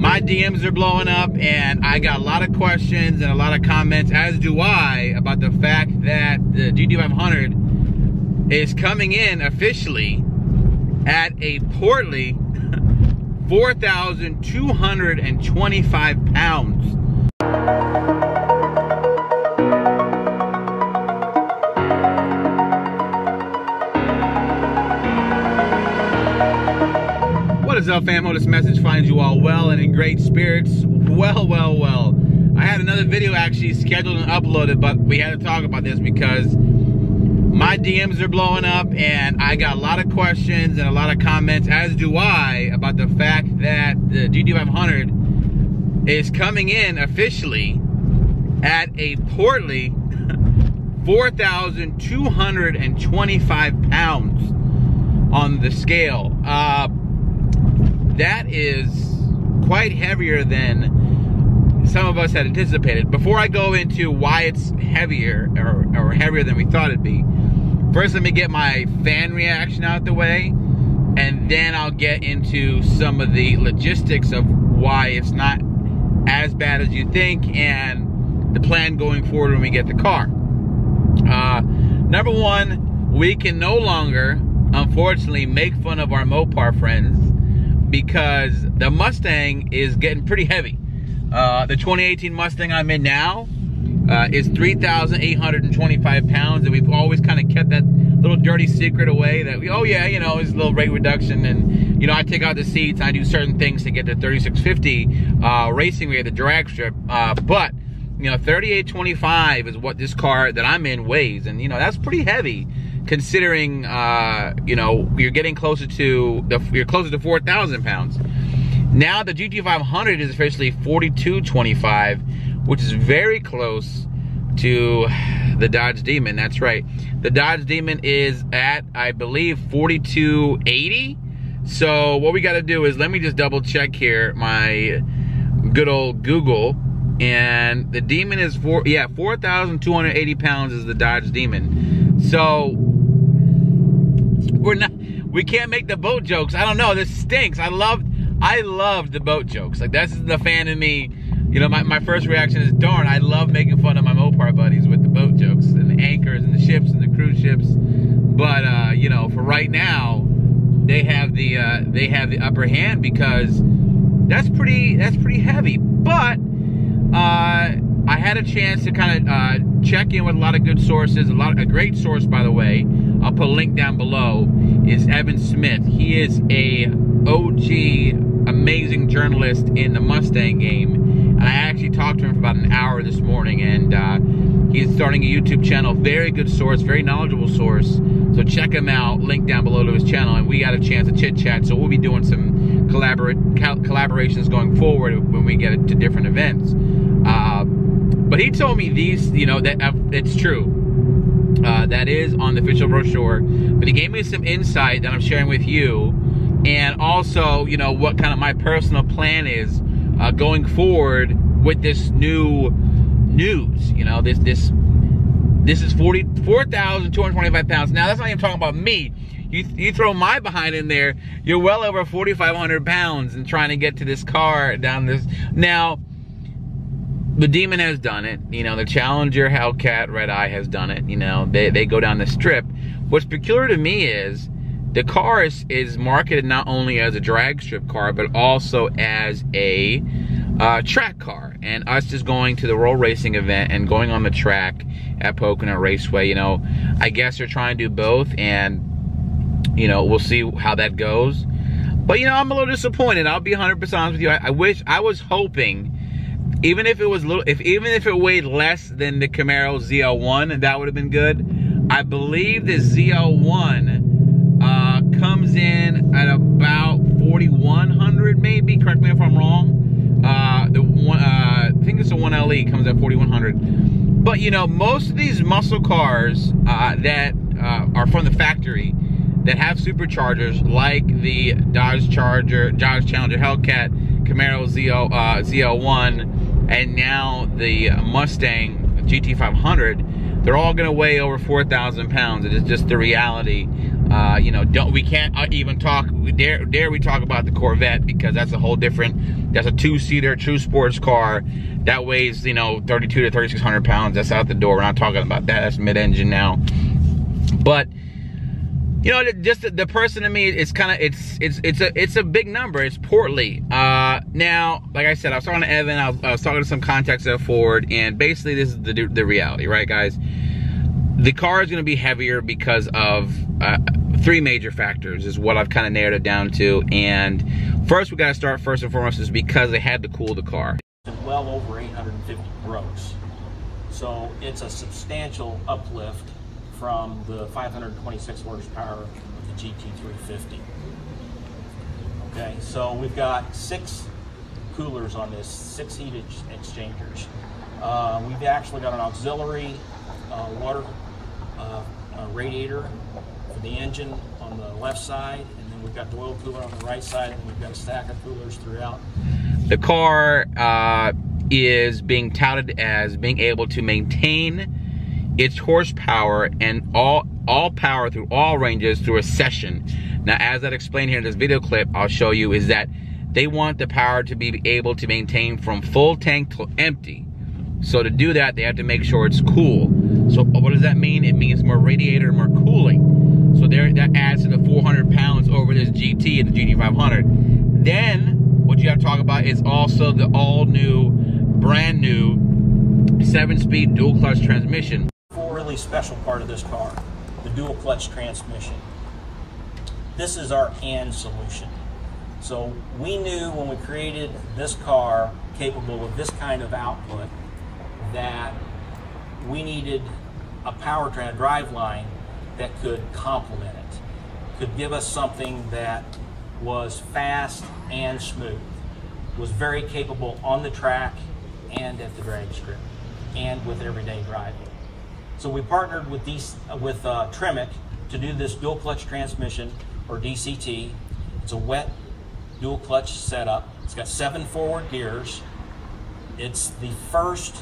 my DMs are blowing up and I got a lot of questions and a lot of comments, as do I, about the fact that the GT500 is coming in officially at a portly 4,225 pounds. Is up, famo? This message finds you all well and in great spirits. Well, well, well. I had another video actually scheduled and uploaded, but we had to talk about this because my DMs are blowing up and I got a lot of questions and a lot of comments, as do I, about the fact that the GT500 is coming in officially at a portly 4,225 pounds on the scale. Uh, that is quite heavier than some of us had anticipated. Before I go into why it's heavier or, or heavier than we thought it'd be, first let me get my fan reaction out the way, and then I'll get into some of the logistics of why it's not as bad as you think and the plan going forward when we get the car. Uh, number one, we can no longer, unfortunately, make fun of our Mopar friends because the Mustang is getting pretty heavy. Uh, the 2018 Mustang I'm in now uh, is 3,825 pounds, and we've always kind of kept that little dirty secret away that we, oh yeah, you know, it's a little rate reduction, and you know, I take out the seats, I do certain things to get to 3650 uh, racing weight, the drag strip, uh, but you know, 3825 is what this car that I'm in weighs, and you know, that's pretty heavy considering uh, you know you're getting closer to the you're closer to 4,000 pounds. Now the GT500 is officially 4225, which is very close to the Dodge Demon. That's right. The Dodge Demon is at I believe 4280. So what we got to do is let me just double check here my good old Google and the demon is four yeah 4280 pounds is the dodge demon so we're not we can't make the boat jokes. I don't know. This stinks. I love I love the boat jokes. Like that's the fan in me. You know, my, my first reaction is darn, I love making fun of my Mopar buddies with the boat jokes and the anchors and the ships and the cruise ships. But uh, you know, for right now, they have the uh, they have the upper hand because that's pretty that's pretty heavy. But uh, I had a chance to kind of uh, check in with a lot of good sources. A lot, of, a great source, by the way. I'll put a link down below. Is Evan Smith. He is a OG, amazing journalist in the Mustang game, and I actually talked to him for about an hour this morning. And uh, he's starting a YouTube channel. Very good source, very knowledgeable source. So check him out. Link down below to his channel, and we got a chance to chit chat. So we'll be doing some collaborate collaborations going forward when we get to different events. Uh, but he told me these, you know, that uh, it's true. Uh, that is on the official brochure. But he gave me some insight that I'm sharing with you, and also, you know, what kind of my personal plan is uh, going forward with this new news. You know, this this this is 44,225 pounds. Now, that's not even talking about me. You, you throw my behind in there, you're well over 4,500 pounds and trying to get to this car down this. Now, the demon has done it. You know, the Challenger Hellcat Red Eye has done it. You know, they, they go down the strip. What's peculiar to me is the car is, is marketed not only as a drag strip car, but also as a uh, track car. And us just going to the roll Racing event and going on the track at Pocono Raceway, you know, I guess they're trying to do both. And, you know, we'll see how that goes. But, you know, I'm a little disappointed. I'll be 100% honest with you. I, I wish, I was hoping even if it was little, if even if it weighed less than the Camaro ZL1, that would have been good. I believe the ZL1 uh, comes in at about 4,100, maybe. Correct me if I'm wrong. Uh, the one, uh, I think it's the 1LE comes at 4,100. But you know, most of these muscle cars uh, that uh, are from the factory that have superchargers, like the Dodge Charger, Dodge Challenger Hellcat, Camaro ZL, uh, ZL1 and now the Mustang GT500, they're all going to weigh over 4,000 pounds. It is just the reality Uh, you know, don't we can't uh, even talk dare dare we talk about the Corvette because that's a whole different. That's a two-seater, true sports car that weighs you know 32 to 3600 pounds. That's out the door. We're not talking about that. That's mid-engine now. But you know, just the, person to me, it's kind of it's it's it's a it's a big number. It's portly. Uh, now, like I said, I was talking to Evan. I was, I was talking to some contacts at Ford, and basically, this is the the reality, right, guys? The car is going to be heavier because of uh, three major factors is what I've kind of narrowed it down to. And first, we got to start first and foremost is because they had to cool the car. Well over 850 gross. So it's a substantial uplift from the 526 horsepower of the GT350. Okay, so we've got six coolers on this, six heat ex exchangers. Uh, we've actually got an auxiliary uh, water uh, radiator for the engine on the left side, and then we've got the oil cooler on the right side, and we've got a stack of coolers throughout. The car uh, is being touted as being able to maintain its horsepower and all all power through all ranges through a session. Now, as I explained here in this video clip, I'll show you is that they want the power to be able to maintain from full tank to empty. So to do that, they have to make sure it's cool. So what does that mean? It means more radiator, more cooling. So there, that adds to the 400 pounds over this GT and the GT500. Then what you have to talk about is also the all new, brand new seven speed dual clutch transmission. Really special part of this car, the dual clutch transmission. This is our and solution. So we knew when we created this car capable of this kind of output that we needed a powertrain, a drive line that could complement it, could give us something that was fast and smooth, was very capable on the track and at the drag strip, and with everyday driving. So we partnered with, DC, with uh, Tremec to do this dual clutch transmission, or DCT. It's a wet dual clutch setup. It's got seven forward gears. It's the first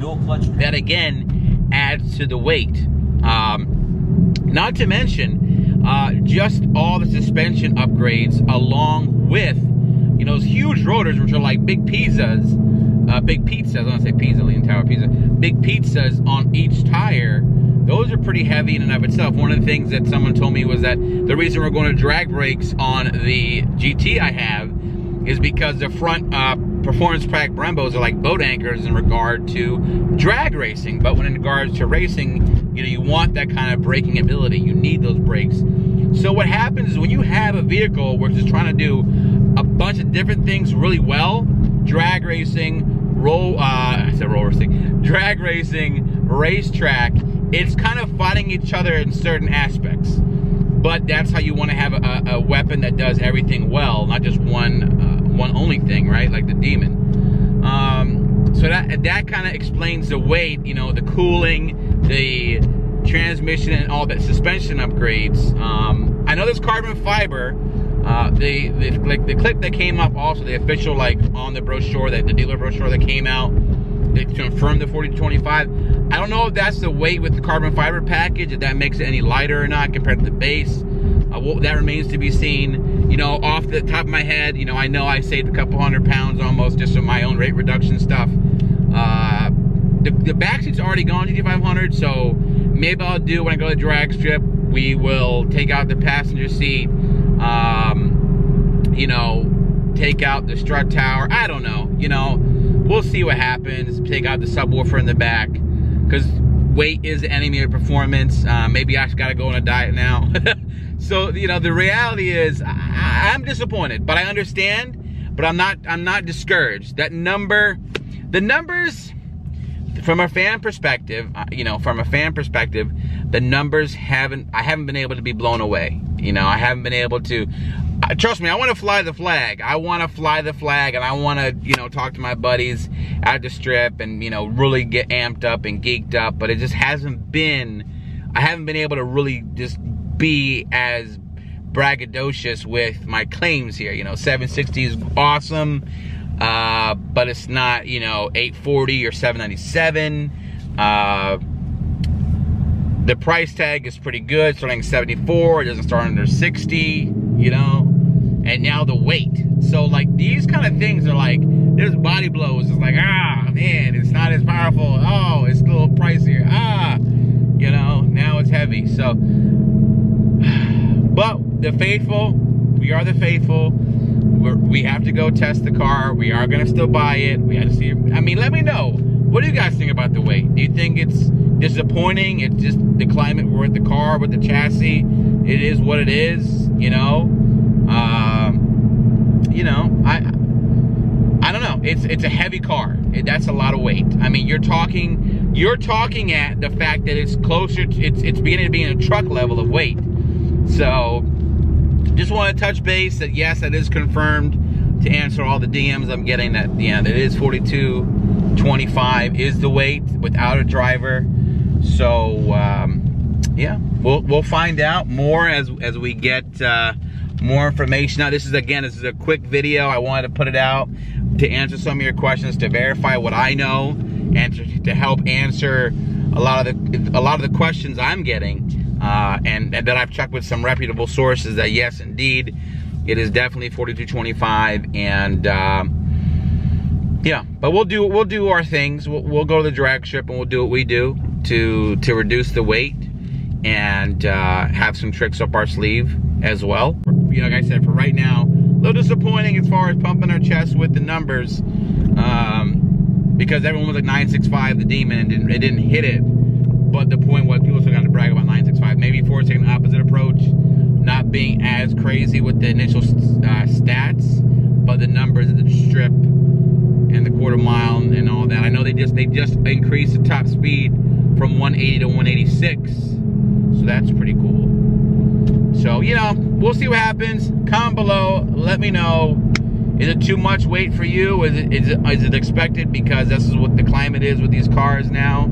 dual clutch. That again adds to the weight. Um, not to mention, uh, just all the suspension upgrades along with, you know, those huge rotors, which are like big pizzas, uh, big pizzas, I want to say pizza, Lean Tower pizza, big pizzas on each tire. Those are pretty heavy in and of itself. One of the things that someone told me was that the reason we're going to drag brakes on the GT I have is because the front uh, performance pack Brembos are like boat anchors in regard to drag racing. But when in regards to racing, you know, you want that kind of braking ability. You need those brakes. So what happens is when you have a vehicle which is trying to do a bunch of different things really well, drag racing, roll, uh, I said roll racing, drag racing, racetrack, it's kind of fighting each other in certain aspects. But that's how you want to have a, a weapon that does everything well, not just one uh, one only thing, right? Like the Demon. Um, so that that kind of explains the weight, you know, the cooling, the transmission, and all that suspension upgrades. Um, I know there's carbon fiber. Uh, the, the like the clip that came up also the official like on the brochure that the dealer brochure that came out to confirm the 40 to 25. I don't know if that's the weight with the carbon fiber package, if that makes it any lighter or not compared to the base. Uh, well, that remains to be seen. You know, off the top of my head, you know, I know I saved a couple hundred pounds almost just from my own rate reduction stuff. Uh, the, the back seat's already gone GT500, so maybe I'll do when I go to drag strip, we will take out the passenger seat, um, you know, take out the strut tower. I don't know, you know, we'll see what happens. Take out the subwoofer in the back because weight is the enemy of performance. Uh, maybe I just got to go on a diet now. so you know, the reality is I, I'm disappointed, but I understand. But I'm not. I'm not discouraged. That number, the numbers, from a fan perspective, uh, you know, from a fan perspective, the numbers haven't. I haven't been able to be blown away. You know, I haven't been able to trust me, I want to fly the flag. I want to fly the flag and I want to, you know, talk to my buddies at the strip and, you know, really get amped up and geeked up. But it just hasn't been, I haven't been able to really just be as braggadocious with my claims here. You know, 760 is awesome, uh, but it's not, you know, 840 or 797. Uh, the price tag is pretty good, starting 74. It doesn't start under 60, you know. And now the weight. So like these kind of things are like there's body blows. It's like ah man, it's not as powerful. Oh, it's a little pricier. Ah, you know. Now it's heavy. So, but the faithful, we are the faithful. We're, we have to go test the car. We are gonna still buy it. We have to see. I mean, let me know. What do you guys think about the weight? Do you think it's disappointing? It's just the climate with the car, with the chassis. It is what it is, you know. Um, you know, I I don't know. It's it's a heavy car. It, that's a lot of weight. I mean, you're talking you're talking at the fact that it's closer. To, it's it's beginning to be in a truck level of weight. So, just want to touch base that yes, that is confirmed to answer all the DMs I'm getting. That yeah, that is 42, 25 is the weight without a driver. So um, yeah, we'll we'll find out more as as we get. Uh, more information. Now, this is again, this is a quick video. I wanted to put it out to answer some of your questions, to verify what I know, and to, to help answer a lot of the a lot of the questions I'm getting, uh, and, and that I've checked with some reputable sources. That yes, indeed, it is definitely 4225, and um, yeah. But we'll do we'll do our things. We'll, we'll go to the drag strip and we'll do what we do to to reduce the weight and uh, have some tricks up our sleeve as well you know, like I said, for right now, a little disappointing as far as pumping our chest with the numbers, um, because everyone was like 965 the demon and didn't, it didn't hit it. But the point was, people still got to brag about 965. Maybe for taking an opposite approach, not being as crazy with the initial uh, stats, but the numbers of the strip and the quarter mile and all that. I know they just they just increased the top speed from 180 to 186, so that's pretty cool. So, you know, we'll see what happens. Comment below. Let me know. Is it too much weight for you? Is it, is it, is it expected because this is what the climate is with these cars now?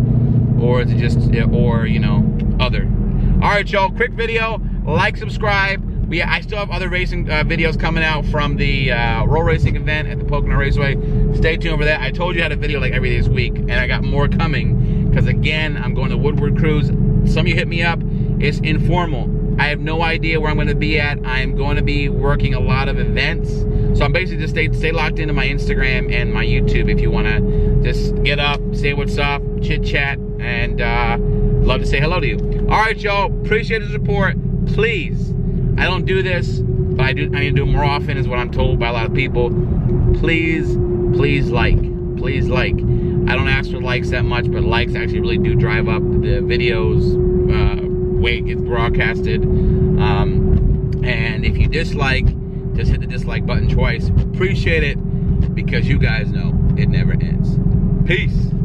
Or is it just, or, you know, other? All right, y'all, quick video. Like, subscribe. We, I still have other racing uh, videos coming out from the uh, roll racing event at the Pocono Raceway. Stay tuned for that. I told you I had a video like every day this week, and I got more coming because again, I'm going to Woodward Cruise. Some of you hit me up. It's informal. I have no idea where I'm going to be at. I'm going to be working a lot of events. So I'm basically just stay, stay locked into my Instagram and my YouTube if you want to just get up, say what's up, chit chat, and uh, love to say hello to you. All right, y'all. Appreciate the support. Please, I don't do this, but I do. I need to do more often, is what I'm told by a lot of people. Please, please like. Please like. I don't ask for likes that much, but likes actually really do drive up the videos. Uh, way it gets broadcasted. Um, and if you dislike, just hit the dislike button twice. Appreciate it because you guys know it never ends. Peace.